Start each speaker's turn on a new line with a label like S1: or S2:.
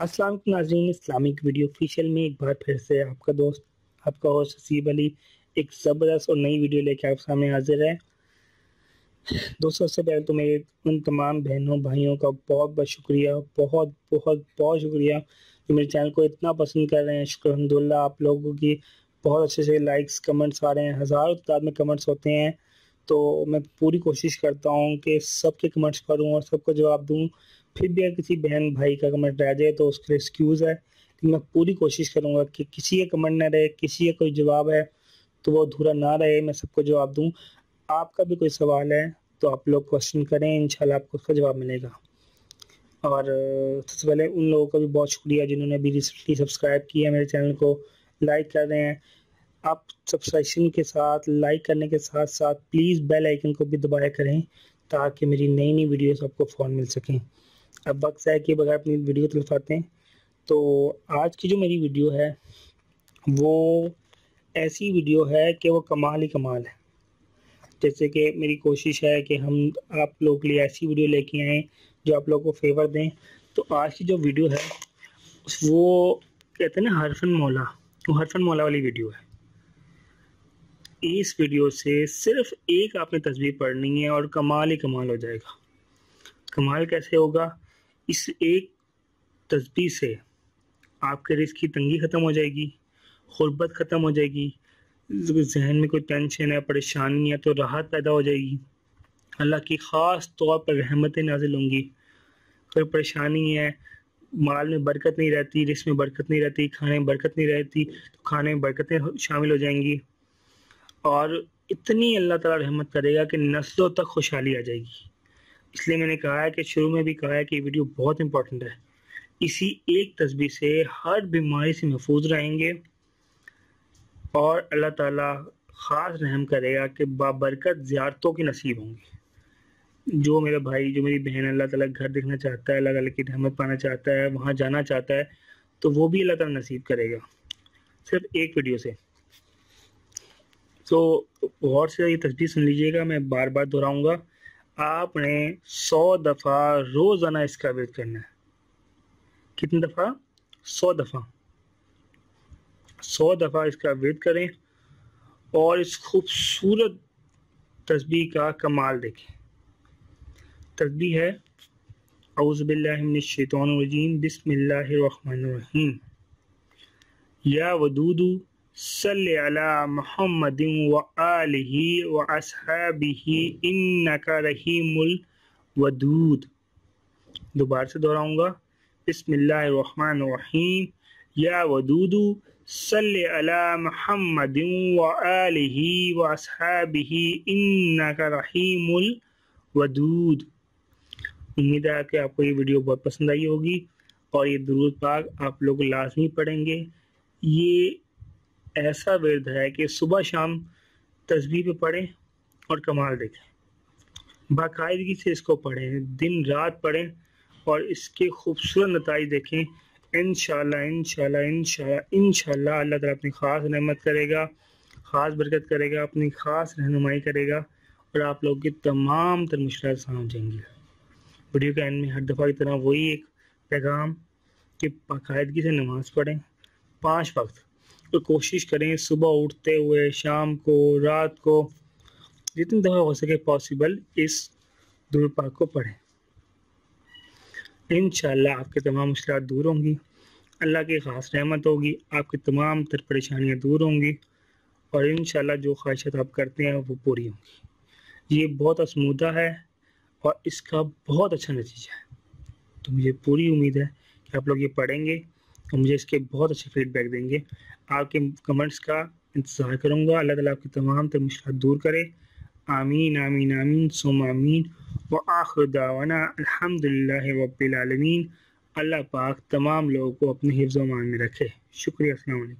S1: अस्सलाम नाजरीन, Islamic video official में एक बार फिर से आपका दोस्त, आपका होस्ट हसीब अली एक ज़बरदस्त और नई वीडियो लेके आप सामने हाजिर है। दोस्तों, सबसे पहले तो मेरे उन तमाम बहनों, भाइयों का बहुत बहुत शुक्रिया, बहुत बहुत बहुत शुक्रिया जो मेरे चैनल को इतना पसंद कर रहे हैं। शुक्र अलहमदिल्ला आप लोगों की बहुत अच्छे से लाइक्स कमेंट्स आ रहे हैं। हज़ारों तादाद में कमेंट्स होते हैं। तो मैं पूरी कोशिश करता हूँ कि सबके कमेंट्स पढ़ूँ और सबको जवाब दूँ। फिर भी अगर किसी बहन भाई का कमेंट रह जाए तो उसके एक्सक्यूज़ है लेकिन मैं पूरी कोशिश करूँगा कि किसी का कमेंट ना रहे, किसी का कोई जवाब है तो वो अधूरा ना रहे, मैं सबको जवाब दूँ। आपका भी कोई सवाल है तो आप लोग क्वेश्चन करें, इंशाल्लाह आपको उसका जवाब मिलेगा। और, सबसे पहले उन लोगों का भी बहुत शुक्रिया जिन्होंने अभी रिसेंटली सब्सक्राइब किया है मेरे चैनल को लाइक कर रहे हैं। आप सब्सक्रिप्शन के साथ लाइक करने के साथ साथ प्लीज़ बेल आइकन को भी दबाया करें ताकि मेरी नई नई वीडियोस आपको फ़ौन मिल सकें। अब वक्त है कि बगैर अपनी वीडियो तलफाते हैं तो आज की जो मेरी वीडियो है, वो ऐसी वीडियो है कि वो कमाल ही कमाल है। जैसे कि मेरी कोशिश है कि हम आप लोगों के लिए ऐसी वीडियो लेके आएँ जो आप लोगों को फेवर दें। तो आज की जो वीडियो है, वो कहते हैं ना हरफन मौला, वो हरफन मौला वाली वीडियो है। इस वीडियो से सिर्फ़ एक आपने तस्वीर पढ़नी है और कमाल ही कमाल हो जाएगा। कमाल कैसे होगा? इस एक तस्वीर से आपके रिस्क की तंगी ख़त्म हो जाएगी, गुर्बत ख़त्म हो जाएगी, जहन में कोई टेंशन है, परेशानी है तो राहत पैदा हो जाएगी। अल्लाह की ख़ास तौर पर रहमतें नाजिल होंगी। कोई परेशानी है, माल में बरकत नहीं रहती, रिस्क में बरकत नहीं रहती, खाने में बरकत नहीं रहती तो खाने में बरकतें शामिल हो जाएँगी। और इतनी अल्लाह ताला रहमत करेगा कि नस्लों तक खुशहाली आ जाएगी। इसलिए मैंने कहा है कि शुरू में भी कहा है कि ये वीडियो बहुत इंपॉर्टेंट है। इसी एक तस्वीर से हर बीमारी से महफूज रहेंगे और अल्लाह ताला ख़ास रहम करेगा कि बाबरकत ज़्यारतों की नसीब होंगी। जो मेरा भाई, जो मेरी बहन अल्लाह ताला घर देखना चाहता है, अल्लाह ताला की रहमत पाना चाहता है, वहाँ जाना चाहता है तो वो भी अल्लाह ताला नसीब करेगा। सिर्फ़ एक वीडियो से। तो गौर से ये तस्वीर सुन लीजिएगा, मैं बार बार दोहराऊँगा। आपने सौ दफ़ा रोज़ाना इसका वेट करना है। कितनी दफ़ा? सौ दफ़ा। सौ दफ़ा इसका वेट करें और इस खूबसूरत तस्बी का कमाल देखें। तस्बी है अउज़बिल्लिनशैतरजीम बिस्मिल्लाहिर्रहमानिर्रहीम या वदूदू सल्ले अला मोहम्मद व आलिहि व असहाबिहि इन्नका रहीमुल वदूद दोबारा से दोहराऊँगा बिस्मिल्लाहिर्रहमानिर्रहीम या वदूदू सल्ले अला मोहम्मद व आलिहि व असहाबिहि इन्नका रहीमुल वदूद उम्मीद है कि आपको ये वीडियो बहुत पसंद आई होगी और ये दुरूद पाक आप लोग लाजमी पढ़ेंगे ये ऐसा विरद है कि सुबह शाम तस्वीर पे पढ़ें और कमाल देखें। बाकायदगी से इसको पढ़ें, दिन रात पढ़ें और इसके खूबसूरत नतज देखें। इन इन इन अल्लाह ताला अपनी ख़ास रहमत करेगा, ख़ास बरकत करेगा, अपनी ख़ास रहनुमाई करेगा और आप लोग की तमाम तर मुश्किल जाएँगी। वीडियो के एंड में हर दफ़ा की तरह वही एक पैगाम कि बाकायदगी से नमाज़ पढ़ें, पाँच वक्त तो कोशिश करें सुबह उठते हुए, शाम को, रात को, जितनी दफ़ा हो सके पॉसिबल इस दूर पाक को पढ़ें। इन आपके तमाम मुश्किल दूर होंगी। अल्लाह की ख़ास रहमत होगी, आपकी तमाम तर परेशानियाँ दूर होंगी और इन जो ख्वाहिशत आप करते हैं वो पूरी होंगी। ये बहुत असमूदा है और इसका बहुत अच्छा नतीजा है। तो मुझे पूरी उम्मीद है कि आप लोग ये पढ़ेंगे। और मुझे इसके बहुत अच्छे फीडबैक देंगे। आपके कमेंट्स का इंतज़ार करूँगा। अल्लाह ताला आपकी तमाम तर मुश्किल दूर करे। आमीन आमीन आमीन सोम आमीन। व आखिर दावाना अल्हम्दुलिल्लाह रब्बिल आलमीन। अल्लाह पाक तमाम लोगों को अपने हिफ्ज़ मान में रखे। शुक्रिया अलैक्म